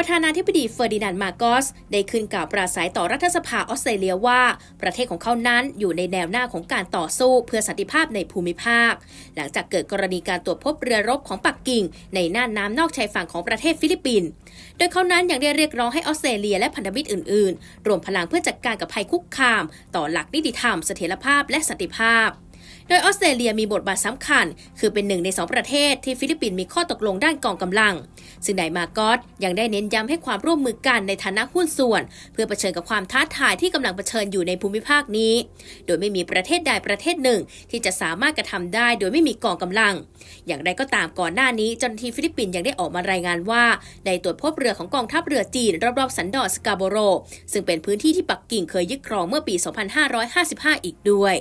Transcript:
ประธานาธิบดีเฟอร์ดินานด์มาร์กอสได้ขึ้นกล่าวปราศรัยต่อรัฐสภาออสเตรเลียว่า ประเทศของเขานั้นอยู่ในแนวหน้าของการต่อสู้เพื่อสันติภาพในภูมิภาค หลังจากเกิดกรณีการตรวจพบเรือรบของปักกิ่ง ในน่านน้ำนอกชายฝั่งของประเทศฟิลิปปินส์โดยเขานั้นยังได้เรียกร้องให้ออสเตรเลียและพันธมิตรอื่นๆ รวมพลังเพื่อจัดการกับภัยคุกคาม ต่อหลักนิติธรรม เสถียรภาพและสันติภาพ โดยออสเตรเลียมีบทบาทสำคัญ คือเป็นหนึ่งในสองประเทศที่ฟิลิปปินส์มีข้อตกลงด้านกองกำลัง ซึ่งนายมาร์กอสยังได้เน้นย้ำให้ความร่วมมือกันในฐานะหุ้นส่วน เพื่อเผชิญกับความท้าทายที่กำลังเผชิญอยู่ในภูมิภาคนี้ โดยไม่มีประเทศใดประเทศหนึ่ง ที่จะสามารถกระทำได้โดยไม่มีกองกำลัง อย่างไรก็ตามก่อนหน้านี้เจ้าหน้าที่ฟิลิปปินส์ยังได้ออกมารายงานว่าได้ตรวจพบเรือของกองทัพเรือจีนรอบๆสันดอนสการ์โบโรห์ซึ่งเป็นพื้นที่ที่ปักกิ่งเคยยึดครองเมื่อปี 2555 อีกด้วย